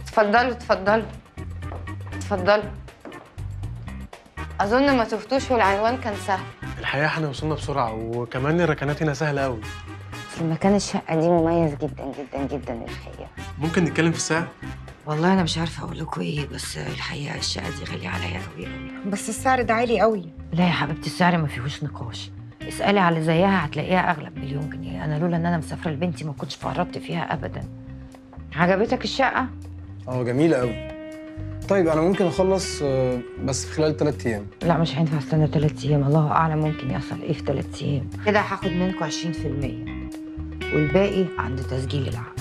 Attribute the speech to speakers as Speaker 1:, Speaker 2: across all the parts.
Speaker 1: اتفضلوا
Speaker 2: اتفضلوا اتفضلوا اتفضلوا أظن ما تفتوش والعنوان كان سهل.
Speaker 3: الحقيقة إحنا وصلنا بسرعة وكمان الركنات هنا سهلة قوي
Speaker 2: بس المكان الشقة دي مميز جدا جدا جدا الحقيقة.
Speaker 3: ممكن نتكلم في الساعة؟
Speaker 1: والله أنا مش عارفة أقول لكم إيه بس الحقيقة الشقة دي غالية عليا قوي قوي
Speaker 4: بس السعر ده عالي قوي
Speaker 1: لا يا حبيبتي السعر ما فيهوش نقاش. اسألي على زيها هتلاقيها أغلى بمليون جنيه. أنا لولا إن أنا مسافرة لبنتي ما كنتش فرطت فيها ابدا. عجبتك الشقة؟
Speaker 5: أه جميلة قوي طيب أنا ممكن أخلص آه، بس في خلال ثلاث أيام.
Speaker 1: لا مش هينفع استنى ثلاث أيام. الله أعلم ممكن يحصل إيه في ثلاث أيام. كده هاخد منكم 20% والباقي عند تسجيل العقد.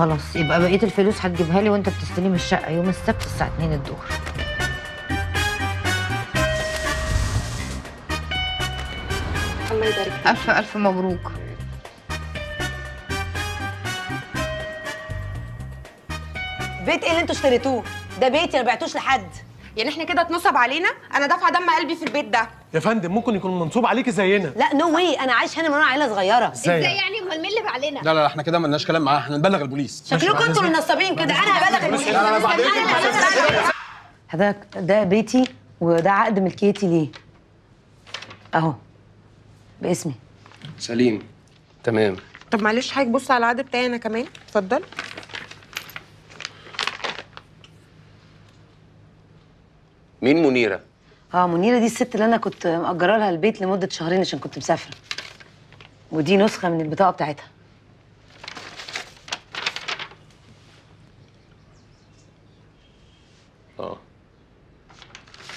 Speaker 1: خلاص. يبقى بقية الفلوس هتجيبها لي وانت بتستلم الشقة يوم السبت الساعة 2 الظهر.
Speaker 4: الله يبارك
Speaker 2: الف ألف مبروك.
Speaker 6: بيت إيه اللي أنتوا اشتريتوه؟ ده بيتي ما بعتوش لحد.
Speaker 4: يعني إحنا كده اتنصب علينا؟ أنا دافعة دم قلبي في البيت ده.
Speaker 3: يا فندم ممكن يكون منصوب عليكي زينا.
Speaker 6: لا no way أنا عايش هنا من وأنا عيلة صغيرة.
Speaker 3: إزاي
Speaker 7: يعني؟ أمال مين اللي علينا
Speaker 5: لا لا إحنا كده ملناش كلام معاه. إحنا نبلغ البوليس.
Speaker 6: شكلكم أنتوا اللي نصابين كده. أنا هبلغ البوليس.
Speaker 1: هذا ده بيتي وده عقد ملكيتي ليه. أهو. باسمي.
Speaker 8: سليم. تمام.
Speaker 4: طب معلش حضرتك بص على العقد بتاعي أنا كمان. اتفضل.
Speaker 8: مين منيرة؟
Speaker 6: آه منيرة دي الست اللي أنا كنت مأجرة لها البيت لمدة شهرين عشان كنت مسافرة. ودي نسخة من البطاقة بتاعتها.
Speaker 8: آه.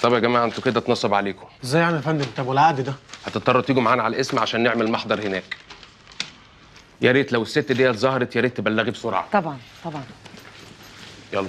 Speaker 8: طب يا جماعة أنتوا كده اتنصب عليكم.
Speaker 3: إزاي يعني يا فندم؟ طب والعقد ده؟
Speaker 8: هتضطروا تيجوا معانا على الاسم عشان نعمل محضر هناك. يا ريت لو الست ديت ظهرت يا ريت تبلغي بسرعة.
Speaker 6: طبعا طبعا.
Speaker 8: يلا.